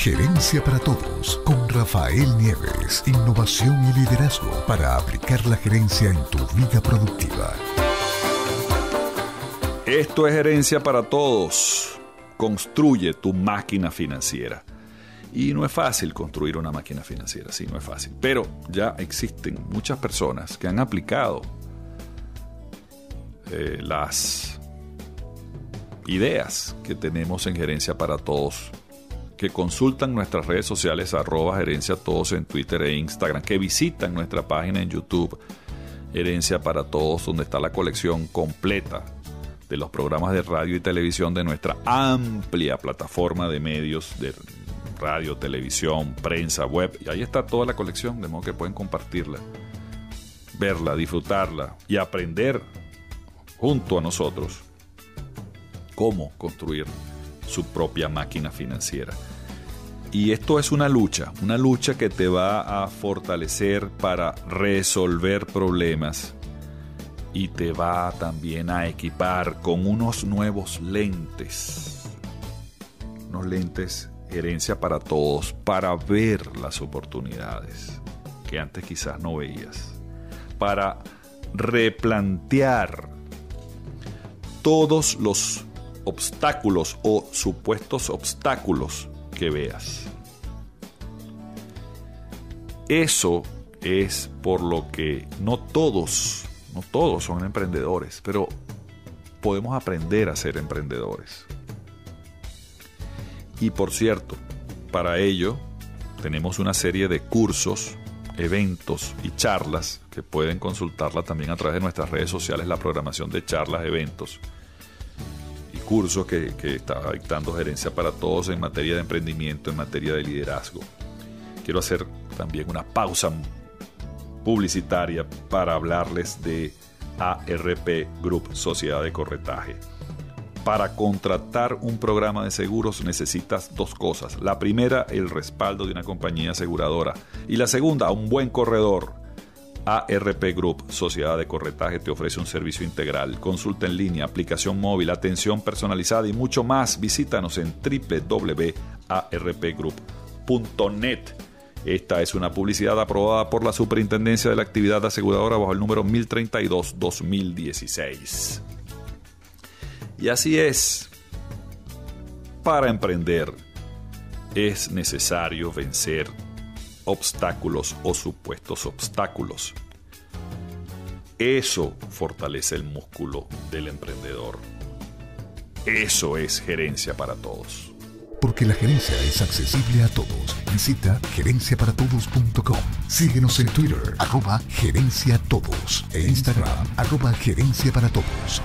Gerencia para Todos con Rafael Nieves. Innovación y liderazgo para aplicar la gerencia en tu vida productiva. Esto es Gerencia para Todos. Construye tu máquina financiera. Y no es fácil construir una máquina financiera, sí, no es fácil. Pero ya existen muchas personas que han aplicado eh, las ideas que tenemos en Gerencia para Todos, que consultan nuestras redes sociales arroba Gerencia Todos en Twitter e Instagram, que visitan nuestra página en YouTube Herencia para Todos, donde está la colección completa de los programas de radio y televisión de nuestra amplia plataforma de medios de radio, televisión, prensa, web. Y ahí está toda la colección, de modo que pueden compartirla, verla, disfrutarla y aprender junto a nosotros cómo construir su propia máquina financiera. Y esto es una lucha, una lucha que te va a fortalecer para resolver problemas y te va también a equipar con unos nuevos lentes. Unos lentes herencia para todos, para ver las oportunidades que antes quizás no veías. Para replantear todos los obstáculos o supuestos obstáculos que veas. Eso es por lo que no todos, no todos son emprendedores, pero podemos aprender a ser emprendedores. Y por cierto, para ello tenemos una serie de cursos, eventos y charlas que pueden consultarla también a través de nuestras redes sociales, la programación de charlas, eventos curso que, que está dictando Gerencia para Todos en materia de emprendimiento, en materia de liderazgo. Quiero hacer también una pausa publicitaria para hablarles de ARP Group, Sociedad de Corretaje. Para contratar un programa de seguros necesitas dos cosas. La primera, el respaldo de una compañía aseguradora. Y la segunda, un buen corredor ARP Group, Sociedad de Corretaje, te ofrece un servicio integral. Consulta en línea, aplicación móvil, atención personalizada y mucho más. Visítanos en www.arpgroup.net. Esta es una publicidad aprobada por la Superintendencia de la Actividad Aseguradora bajo el número 1032-2016. Y así es. Para emprender es necesario vencer obstáculos o supuestos obstáculos. Eso fortalece el músculo del emprendedor. Eso es gerencia para todos. Porque la gerencia es accesible a todos. Visita gerenciaparatodos.com. Síguenos en Twitter, arroba gerencia todos. E Instagram, arroba gerencia para todos.